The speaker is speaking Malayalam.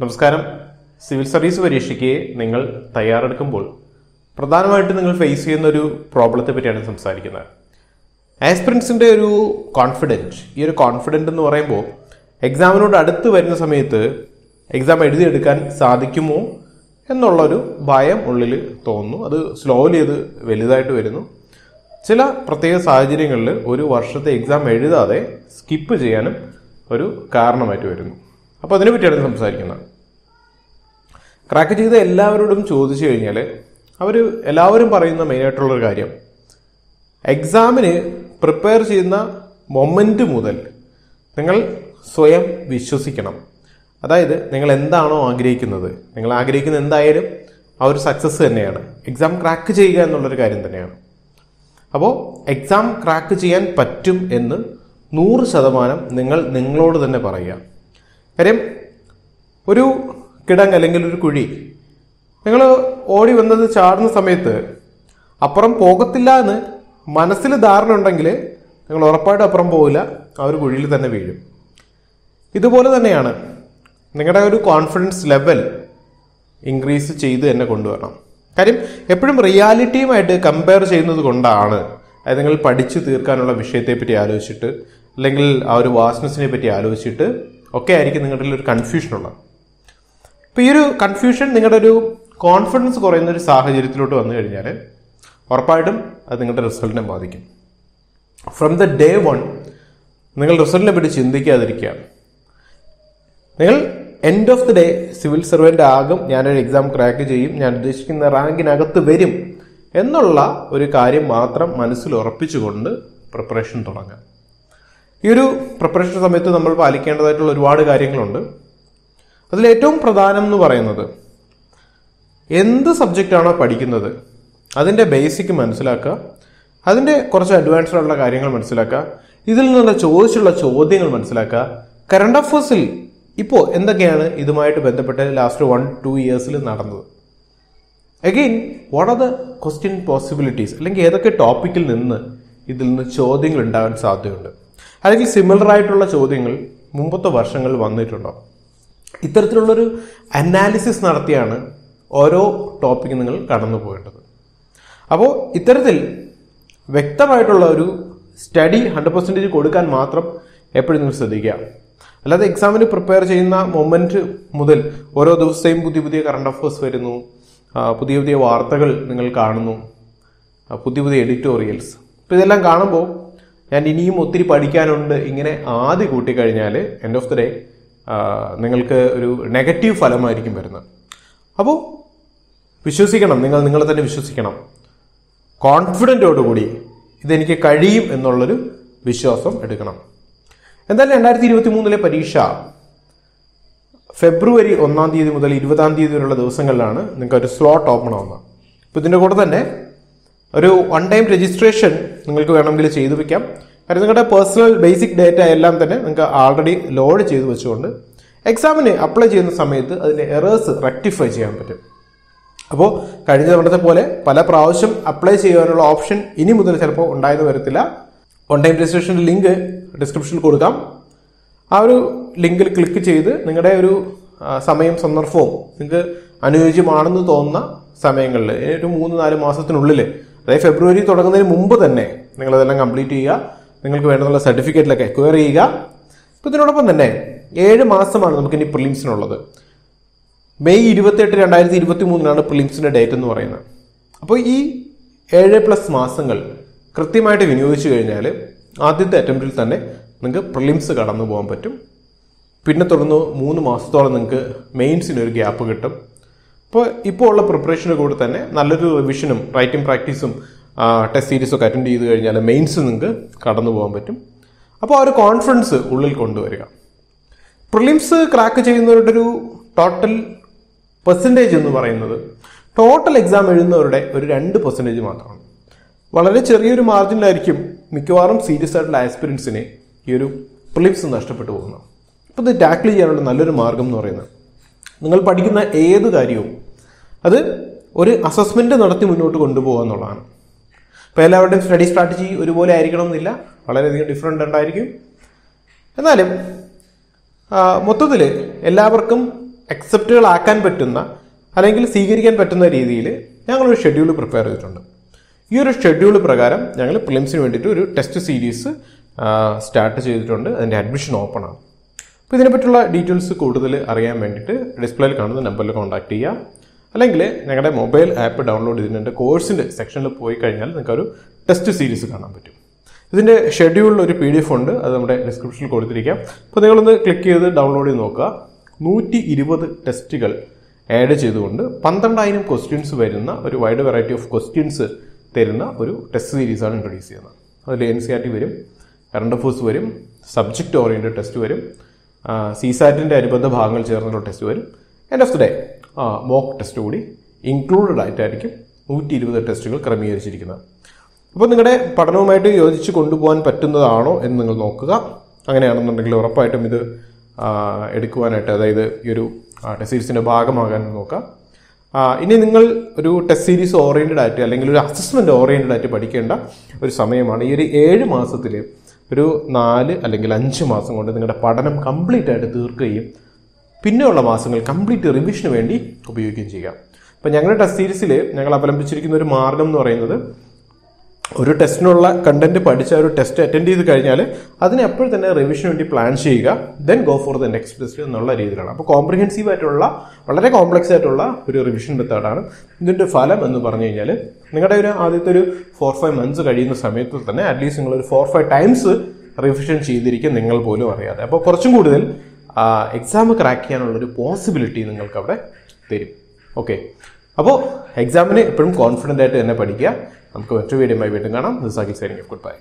നമസ്കാരം. സിവിൽ സർവീസ് പരീക്ഷയ്ക്ക് നിങ്ങൾ തയ്യാറെടുക്കുമ്പോൾ പ്രധാനമായിട്ട് നിങ്ങൾ ഫേസ് ചെയ്യുന്ന ഒരു പ്രോബ്ലത്തെ പറ്റിയാണ് സംസാരിക്കുന്നത്. ആസ്പിറൻസിന്റെ ഒരു കോൺഫിഡന്റ് ഈ ഒരു കോൺഫിഡന്റ് എന്ന് പറയുമ്പോൾ എക്സാമിനോട് അടുത്ത് വരുന്ന സമയത്ത് എക്സാം എഴുതിയെടുക്കാൻ സാധിക്കുമോ എന്നുള്ളൊരു ഭയം ഉള്ളിൽ തോന്നുന്നു. അത് സ്ലോലി അത് വലുതായിട്ട് വരുന്നു. ചില പ്രത്യേക സാഹചര്യങ്ങളിൽ ഒരു വർഷത്തെ എക്സാം എഴുതാതെ സ്കിപ്പ് ചെയ്യാനും ഒരു കാരണമായിട്ട് വരുന്നു. അപ്പോൾ അതിനെ പറ്റിയാണ് സംസാരിക്കുന്നത്. ക്രാക്ക് ചെയ്ത എല്ലാവരോടും ചോദിച്ചു കഴിഞ്ഞാൽ അവർ എല്ലാവരും പറയുന്ന മെയിനായിട്ടുള്ളൊരു കാര്യം. എക്സാമിന് പ്രിപ്പയർ ചെയ്യുന്ന മൊമെന്റ് മുതൽ നിങ്ങൾ സ്വയം വിശ്വസിക്കണം. അതായത് നിങ്ങൾ എന്താണോ ആഗ്രഹിക്കുന്നത്. നിങ്ങൾ ആഗ്രഹിക്കുന്ന എന്തായാലും ആ ഒരു സക്സസ് തന്നെയാണ്. എക്സാം ക്രാക്ക് ചെയ്യുക എന്നുള്ളൊരു കാര്യം തന്നെയാണ്. അപ്പോൾ എക്സാം ക്രാക്ക് ചെയ്യാൻ പറ്റും എന്ന് നൂറ് ശതമാനം നിങ്ങൾ നിങ്ങളോട് തന്നെ പറയുക. കാര്യം ഒരു കിടങ്ങ് അല്ലെങ്കിൽ ഒരു കുഴി. നിങ്ങൾ ഓടി വന്നത് ചാടുന്ന സമയത്ത് അപ്പുറം പോകത്തില്ല എന്ന് മനസ്സിൽ ധാരണ ഉണ്ടെങ്കിൽ നിങ്ങൾ ഉറപ്പായിട്ട് അപ്പുറം പോകില്ല ആ ഒരു കുഴിയിൽ തന്നെ വീഴും. ഇതുപോലെ തന്നെയാണ് നിങ്ങളുടെ ഒരു കോൺഫിഡൻസ് ലെവൽ ഇൻക്രീസ് ചെയ്ത് തന്നെ കൊണ്ടുവരണം. കാര്യം എപ്പോഴും റിയാലിറ്റിയുമായിട്ട് കമ്പയർ ചെയ്യുന്നത് കൊണ്ടാണ്. അതായത് നിങ്ങൾ പഠിച്ചു തീർക്കാനുള്ള വിഷയത്തെ പറ്റി ആലോചിച്ചിട്ട് അല്ലെങ്കിൽ ആ ഒരു വാസ്നസിനെ പറ്റി ആലോചിച്ചിട്ട് ഒക്കെ ആയിരിക്കും നിങ്ങളുടെ ഒരു കൺഫ്യൂഷൻ ഉള്ളത് ഈ ഒരു കൺഫ്യൂഷൻ നിങ്ങളുടെ ഒരു കോൺഫിഡൻസ് കുറയുന്ന ഒരു സാഹചര്യത്തിലോട്ട് വന്നു കഴിഞ്ഞാൽ ഉറപ്പായിട്ടും അത് നിങ്ങളുടെ റിസൾട്ടിനെ ബാധിക്കും. ഫ്രം ദ ഡേ വൺ നിങ്ങൾ റിസൾട്ടിനെ പറ്റി ചിന്തിക്കാതിരിക്കുക നിങ്ങൾ end of the day civil servant ആകും ഞാനൊരു എക്സാം ക്രാക്ക് ചെയ്യും ഞാൻ ഉദ്ദേശിക്കുന്ന റാങ്കിനകത്ത് വരും എന്നുള്ള ഒരു കാര്യം മാത്രം മനസ്സിൽ ഉറപ്പിച്ചുകൊണ്ട് പ്രിപ്പറേഷൻ തുടങ്ങാം ഈ ഒരു പ്രിപ്പറേഷൻ സമയത്ത് നമ്മൾ പാലിക്കേണ്ടതായിട്ടുള്ള ഒരുപാട് കാര്യങ്ങളുണ്ട്. അതിൽ ഏറ്റവും പ്രധാനം എന്ന് പറയുന്നത് എന്ത് സബ്ജക്റ്റാണോ പഠിക്കുന്നത് അതിന്റെ ബേസിക് മനസ്സിലാക്കുക അതിന്റെ കുറച്ച് അഡ്വാൻസ്ഡ് ആയിട്ടുള്ള കാര്യങ്ങൾ മനസ്സിലാക്കുക ഇതിൽ നിന്നുള്ള ചോദിച്ചുള്ള ചോദ്യങ്ങൾ മനസ്സിലാക്കുക. കറണ്ട് അഫേഴ്സിൽ ഇപ്പോൾ എന്തൊക്കെയാണ് ഇതുമായിട്ട് ബന്ധപ്പെട്ട് ലാസ്റ്റ് വൺ ടു ഇയേഴ്സിൽ നടന്നത്? Again what are the question possibilities അല്ലെങ്കിൽ ഏതൊക്കെ ടോപ്പിക്കിൽ നിന്ന് ഇതിൽ നിന്ന് ചോദ്യങ്ങൾ ഉണ്ടാകാൻ സാധ്യതയുണ്ട്? അല്ലെങ്കിൽ സിമിലർ ആയിട്ടുള്ള ചോദ്യങ്ങൾ മുമ്പത്തെ വർഷങ്ങളിൽ വന്നിട്ടുണ്ടോ? ഇത്തരത്തിലുള്ളൊരു അനാലിസിസ് നടത്തിയാണ് ഓരോ ടോപ്പിക്കും നിങ്ങൾ കടന്നു പോകേണ്ടത് അപ്പോൾ ഇത്തരത്തിൽ വ്യക്തമായിട്ടുള്ള ഒരു സ്റ്റഡി ഹൺഡ്രഡ് പെർസെന്റേജ് കൊടുക്കാൻ മാത്രം എപ്പോഴും നിങ്ങൾ ശ്രദ്ധിക്കുക. അല്ലാതെ എക്സാമിന് പ്രിപ്പയർ ചെയ്യുന്ന മൊമെന്റ് മുതൽ ഓരോ ദിവസത്തെയും പുതിയ പുതിയ കറണ്ട് അഫേഴ്സ് വരുന്നു. പുതിയ പുതിയ വാർത്തകൾ നിങ്ങൾ കാണുന്നു. പുതിയ പുതിയ എഡിറ്റോറിയൽസ് അപ്പോൾ ഇതെല്ലാം കാണുമ്പോൾ ഞാൻ ഇനിയും ഒത്തിരി പഠിക്കാനുണ്ട്. ഇങ്ങനെ ആദ്യ കൂട്ടിക്കഴിഞ്ഞാൽ എൻഡ് ഓഫ് ദി ഡേ നിങ്ങൾക്ക് ഒരു നെഗറ്റീവ് ഫലമായിരിക്കും വരുന്നത്. അപ്പോൾ വിശ്വസിക്കണം. നിങ്ങൾ നിങ്ങളെ തന്നെ വിശ്വസിക്കണം. കോൺഫിഡന്റോടുകൂടി ഇതെനിക്ക് കഴിയും എന്നുള്ളൊരു വിശ്വാസം എടുക്കണം. എന്തായാലും രണ്ടായിരത്തി ഇരുപത്തി മൂന്നിലെ പരീക്ഷ ഫെബ്രുവരി ഒന്നാം തീയതി മുതൽ ഇരുപതാം തീയതി വരെയുള്ള ദിവസങ്ങളിലാണ് നിങ്ങൾക്ക് ഒരു സ്ലോട്ട് ഓപ്പൺ ആവുന്നത്. അപ്പോൾ ഇതിന്റെ കൂടെ തന്നെ ഒരു വൺ ടൈം രജിസ്ട്രേഷൻ നിങ്ങൾക്ക് വേണമെങ്കിൽ ചെയ്തു വെക്കാം. കാര്യം നിങ്ങളുടെ പേഴ്സണൽ ബേസിക് ഡേറ്റ എല്ലാം തന്നെ നിങ്ങൾക്ക് ആൾറെഡി ലോഡ് ചെയ്ത് വെച്ചുകൊണ്ട് എക്സാമിന് അപ്ലൈ ചെയ്യുന്ന സമയത്ത് അതിന്റെ എറേഴ്സ് റെക്ടിഫൈ ചെയ്യാൻ പറ്റും. അപ്പോൾ കഴിഞ്ഞ തവണത്തെ പോലെ പല പ്രാവശ്യം അപ്ലൈ ചെയ്യാനുള്ള ഓപ്ഷൻ ഇനി മുതൽ ചിലപ്പോൾ ഉണ്ടായെന്ന് വരത്തില്ല. വൺ ടൈം രജിസ്ട്രേഷന്റെ ലിങ്ക് ഡിസ്ക്രിപ്ഷനിൽ കൊടുക്കാം. ആ ഒരു ലിങ്കിൽ ക്ലിക്ക് ചെയ്ത് നിങ്ങളുടെ ഒരു സമയം സന്ദർഭവും നിങ്ങൾക്ക് അനുയോജ്യമാണെന്ന് തോന്നുന്ന സമയങ്ങളിൽ ഒരു മൂന്ന് നാല് മാസത്തിനുള്ളിൽ അതായത് ഫെബ്രുവരി തുടങ്ങുന്നതിന് മുമ്പ് തന്നെ നിങ്ങളതെല്ലാം കംപ്ലീറ്റ് ചെയ്യുക. നിങ്ങൾക്ക് വേണ്ടുന്ന സർട്ടിഫിക്കറ്റിലൊക്കെ എക്വയർ ചെയ്യുക. അപ്പോൾ ഇതിനോടൊപ്പം തന്നെ ഏഴ് മാസമാണ് നമുക്കിനി പ്രിലിംസിനുള്ളത് മെയ് ഇരുപത്തെട്ട് രണ്ടായിരത്തി ഇരുപത്തി മൂന്നിനാണ് പ്രിലിംസിന്റെ ഡേറ്റ് എന്ന് പറയുന്നത്. അപ്പോൾ ഈ ഏഴ് പ്ലസ് മാസങ്ങൾ കൃത്യമായിട്ട് വിനിയോഗിച്ചു കഴിഞ്ഞാൽ ആദ്യത്തെ അറ്റംപ്റ്റിൽ തന്നെ നിങ്ങൾക്ക് പ്രിലിംസ് കടന്നു പോകാൻ പറ്റും. പിന്നെ തുടർന്ന് മൂന്ന് മാസത്തോളം നിങ്ങൾക്ക് മെയിൻസിന് ഒരു ഗ്യാപ്പ് കിട്ടും. അപ്പോൾ ഇപ്പോൾ ഉള്ള പ്രിപ്പറേഷന്റെ കൂടെ തന്നെ നല്ലൊരു റിവിഷനും റൈറ്റിംഗ് പ്രാക്ടീസും ടെസ്റ്റ് സീരീസ് ഒക്കെ അറ്റൻഡ് ചെയ്ത് കഴിഞ്ഞാൽ മെയിൻസ് നിങ്ങൾക്ക് കടന്നു പോകാൻ പറ്റും. അപ്പോൾ ആ ഒരു കോൺഫിഡൻസ് ഉള്ളിൽ കൊണ്ടുവരിക. പ്രിലിംസ് ക്രാക്ക് ചെയ്യുന്നവരുടെ ഒരു ടോട്ടൽ പെർസെന്റേജ് എന്ന് പറയുന്നത് ടോട്ടൽ എക്സാം എഴുതുന്നവരുടെ ഒരു രണ്ട് പെർസെന്റേജ് മാത്രമാണ്. വളരെ ചെറിയൊരു മാർജിനിലായിരിക്കും മിക്കവാറും സീരിയസ് ആയിട്ടുള്ള ആസ്പിരൻസിനെ ഈ ഒരു പ്രിലിംസ് നഷ്ടപ്പെട്ടു പോകുന്നത്. അപ്പോൾ ഇത് ടാക്കിൾ ചെയ്യാനുള്ള നല്ലൊരു മാർഗം എന്ന് പറയുന്നത് നിങ്ങൾ പഠിക്കുന്ന ഏത് കാര്യവും അത് ഒരു അസസ്മെന്റ് നടത്തി മുന്നോട്ട് കൊണ്ടുപോകുക എന്നുള്ളതാണ് അപ്പോൾ എല്ലാവരുടെയും സ്റ്റഡി സ്ട്രാറ്റജി ഒരുപോലെ ആയിരിക്കണം എന്നില്ല വളരെയധികം ഡിഫറെന്റ് ഉണ്ടായിരിക്കും. എന്നാലും മൊത്തത്തിൽ എല്ലാവർക്കും അക്സെപ്റ്റുകൾ ആക്കാൻ പറ്റുന്ന അല്ലെങ്കിൽ സ്വീകരിക്കാൻ പറ്റുന്ന രീതിയിൽ ഞങ്ങളൊരു ഷെഡ്യൂൾ പ്രിപ്പയർ ചെയ്തിട്ടുണ്ട്. ഈ ഒരു ഷെഡ്യൂൾ പ്രകാരം ഞങ്ങൾ പ്രിലിംസിന് വേണ്ടിയിട്ട് ഒരു ടെസ്റ്റ് സീരീസ് സ്റ്റാർട്ട് ചെയ്തിട്ടുണ്ട്. അതിന്റെ അഡ്മിഷൻ ഓപ്പൺ ആണ്. അപ്പോൾ ഇതിനെപ്പറ്റിയുള്ള ഡീറ്റെയിൽസ് കൂടുതൽ അറിയാൻ വേണ്ടിയിട്ട് ഡിസ്പ്ലേയിൽ കാണുന്ന നമ്പറിൽ കോൺടാക്ട് ചെയ്യുക അല്ലെങ്കിൽ ഞങ്ങളുടെ മൊബൈൽ ആപ്പ് ഡൗൺലോഡ് ചെയ്തിട്ടുണ്ട് കോഴ്സിന്റെ സെക്ഷനിൽ പോയി കഴിഞ്ഞാൽ നിങ്ങൾക്കൊരു ടെസ്റ്റ് സീരീസ് കാണാൻ പറ്റും. ഇതിന്റെ ഷെഡ്യൂളിൽ ഒരു പി ഡി എഫ് ഉണ്ട് അത് നമ്മുടെ ഡിസ്ക്രിപ്ഷനിൽ കൊടുത്തിരിക്കാം. അപ്പോൾ നിങ്ങളൊന്ന് ക്ലിക്ക് ചെയ്ത് ഡൗൺലോഡ് ചെയ്ത് നോക്കുക. നൂറ്റി ഇരുപത് ടെസ്റ്റുകൾ ആഡ് ചെയ്തുകൊണ്ട് പന്ത്രണ്ടായിരം ക്വസ്റ്റ്യൻസ് വരുന്ന ഒരു വൈഡ് വെറൈറ്റി ഓഫ് ക്വസ്റ്റ്യൻസ് തരുന്ന ഒരു ടെസ്റ്റ് സീരീസാണ് ഇൻട്രൊഡ്യൂസ് ചെയ്യുന്നത്. അതിൽ എൻ സി ആർ ടി വരും കറണ്ട് അഫേഴ്സ് വരും സബ്ജക്റ്റ് ഓറിയന്റഡ് ടെസ്റ്റ് വരും സിസാറ്റിന്റെ അനുബന്ധ ഭാഗങ്ങൾ ചേർന്നുള്ള ടെസ്റ്റ് വരും. എൻഡ് ഓഫ് ദി ഡേ ആ മോക്ക് ടെസ്റ്റ് കൂടി ഇൻക്ലൂഡഡ് ആയിട്ടായിരിക്കും നൂറ്റി ഇരുപത് ടെസ്റ്റുകൾ ക്രമീകരിച്ചിരിക്കുന്നത്. അപ്പോൾ നിങ്ങളുടെ പഠനവുമായിട്ട് യോജിച്ച് കൊണ്ടുപോകാൻ പറ്റുന്നതാണോ എന്ന് നിങ്ങൾ നോക്കുക. അങ്ങനെയാണെന്നുണ്ടെങ്കിൽ ഉറപ്പായിട്ടും ഇത് എടുക്കുവാനായിട്ട് അതായത് ഈ ഒരു ടെസ്റ്റ് സീരീസിന്റെ ഭാഗമാകാൻ നോക്കുക ഇനി നിങ്ങൾ ഒരു ടെസ്റ്റ് സീരീസ് ഓറിയന്റഡ് ആയിട്ട് അല്ലെങ്കിൽ ഒരു അസസ്മെന്റ് ഓറിയന്റഡ് ആയിട്ട് പഠിക്കേണ്ട ഒരു സമയമാണ്. ഈ ഒരു ഏഴ് മാസത്തിൽ ഒരു നാല് അല്ലെങ്കിൽ അഞ്ച് മാസം കൊണ്ട് നിങ്ങളുടെ പഠനം കംപ്ലീറ്റ് ആയിട്ട് തീർക്കുകയും പിന്നെയുള്ള മാസങ്ങൾ കംപ്ലീറ്റ് റിവിഷന് വേണ്ടി ഉപയോഗിക്കുകയും ചെയ്യുക. അപ്പം ഞങ്ങളുടെ ടെസ്റ്റ് സീരീസിൽ ഞങ്ങൾ അവലംബിച്ചിരിക്കുന്ന ഒരു മാർഗം എന്ന് പറയുന്നത് ഒരു ടെസ്റ്റിനുള്ള കണ്ടന്റ് പഠിച്ച ഒരു ടെസ്റ്റ് അറ്റൻഡ് ചെയ്ത് കഴിഞ്ഞാൽ അതിനെ അപ്പോൾ തന്നെ റിവിഷന് വേണ്ടി പ്ലാൻ ചെയ്യുക then go for the next test എന്നുള്ള രീതിയിലാണ്. അപ്പോൾ കോംപ്രിഹെൻസീവ് ആയിട്ടുള്ള വളരെ കോംപ്ലക്സ് ആയിട്ടുള്ള ഒരു റിവിഷൻ മെത്തേഡാണ് ഇതിന്റെ ഫലം എന്ന് പറഞ്ഞു കഴിഞ്ഞാൽ നിങ്ങളുടെ ഒരു ആദ്യത്തെ ഒരു ഫോർ ഫൈവ് മന്ത്സ് കഴിയുന്ന സമയത്ത് തന്നെ അറ്റ്ലീസ്റ്റ് നിങ്ങൾ ഒരു ഫോർ ഫൈവ് ടൈംസ് റിവിഷൻ ചെയ്തിരിക്കും നിങ്ങൾ പോലും അറിയാതെ. അപ്പോൾ കുറച്ചും കൂടുതൽ എക്സാം ക്രാക്ക് ചെയ്യാനുള്ള ഒരു പോസിബിലിറ്റി നിങ്ങൾക്ക് അവിടെ തരും. ഓക്കെ അപ്പോൾ എക്സാമിന് എപ്പോഴും കോൺഫിഡന്റ് ആയിട്ട് തന്നെ പഠിക്കുക. നമുക്ക് മറ്റൊരു വീഡിയോ വീണ്ടും കാണാം. ദിസ് ആക്കി സൈനിങ് ഗുഡ് ബൈ